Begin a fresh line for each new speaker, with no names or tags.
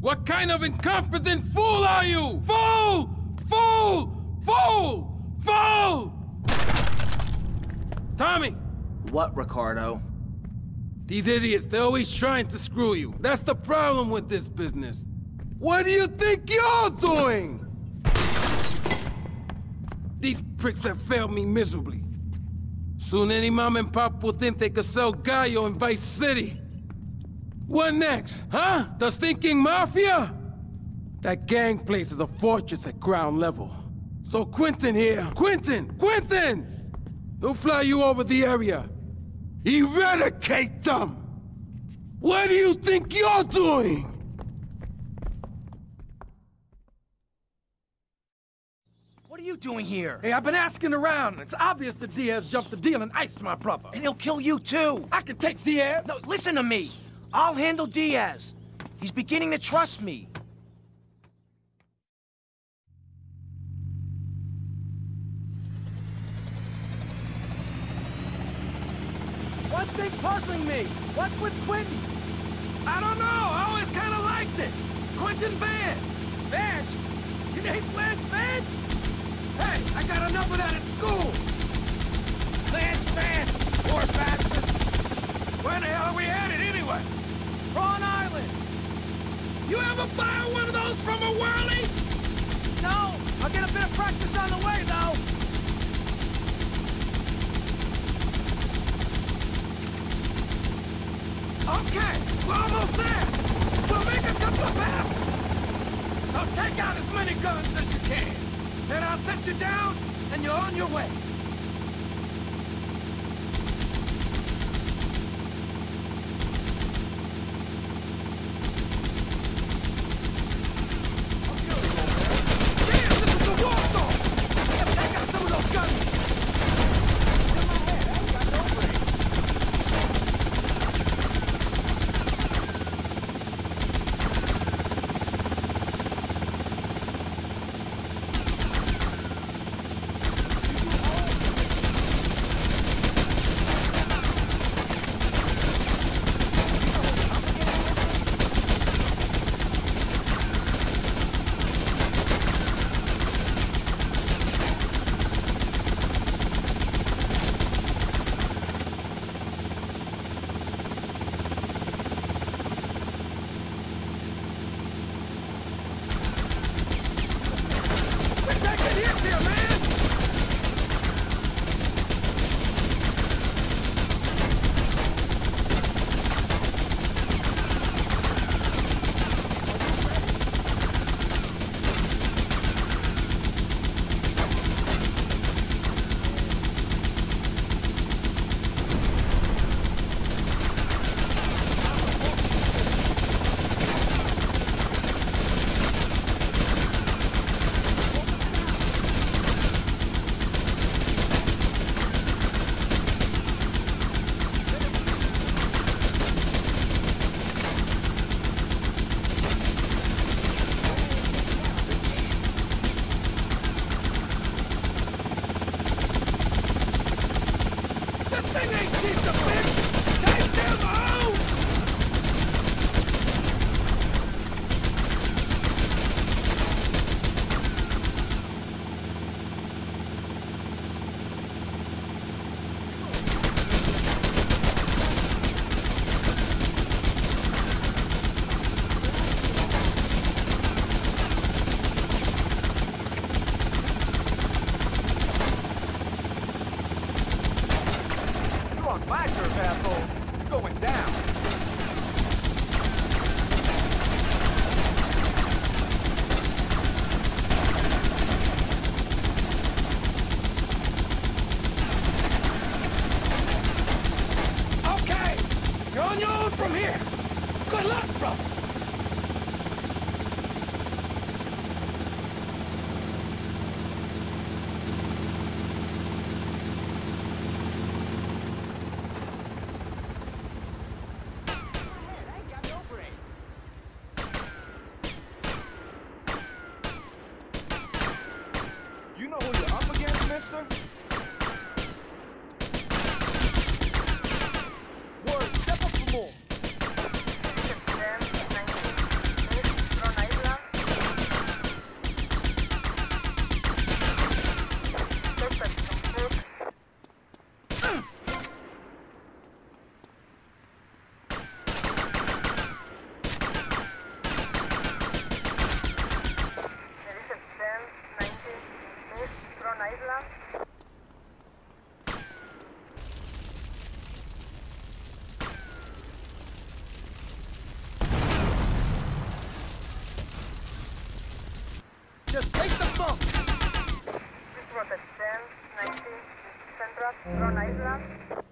What kind of incompetent fool are you? Fool! Fool! Fool! Fool! Tommy!
What, Ricardo?
These idiots, they're always trying to screw you. That's the problem with this business. What do you think you're doing? These pricks have failed me miserably. Soon any mom and pop will think they could sell yayo in Vice City. What next, huh? The stinking mafia? That gang place is a fortress at ground level. So Quentin here, Quentin, Quentin! He'll fly you over the area. Eradicate them! What do you think you're doing?
What are you doing here?
Hey, I've been asking around. It's obvious that Diaz jumped the deal and iced my brother.
And he'll kill you too.
I can take Diaz.
No, listen to me. I'll handle Diaz. He's beginning to trust me.
One thing puzzling me. What's with Quentin? I don't know. I always kind of liked it. Quentin Vance. Vance? Your name's Lance Vance? Hey, I got enough of that at school. Lance Vance, poor bastard. Where the hell are we headed anyway? Prawn Island. You ever fire one of those from a whirly? No. I'll get a bit of practice on the way, though. Okay, we're almost there. We'll make a couple of passes. So take out as many guns as you can. Then I'll set you down, and you're on your way. Damn, this is a war zone! Gotta take out some of those guns. We're taking hits here, man! This thing ain't cheap to fix! Take them out!
On my turf, asshole. Going down.
Okay, you're on your own from here. Good luck, brother.
You know who you're up isla.
Just take the bomb!
This was at 10, 19, Central, Drone Island.